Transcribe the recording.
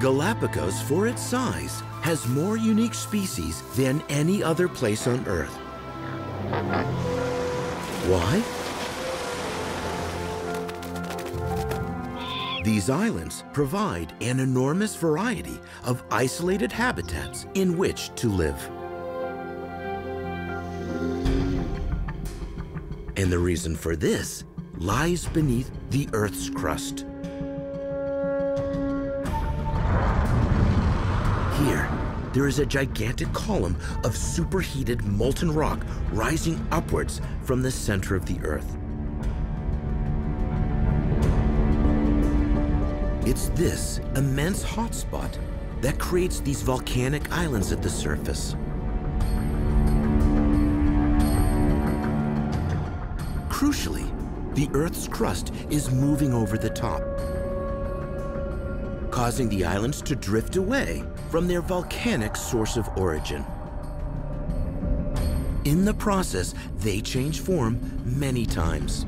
Galapagos, for its size, has more unique species than any other place on Earth. Why? These islands provide an enormous variety of isolated habitats in which to live. And the reason for this lies beneath the Earth's crust. Here, there is a gigantic column of superheated molten rock rising upwards from the center of the Earth. It's this immense hotspot that creates these volcanic islands at the surface. Crucially, the Earth's crust is moving over the top, causing the islands to drift away from their volcanic source of origin. In the process, they change form many times.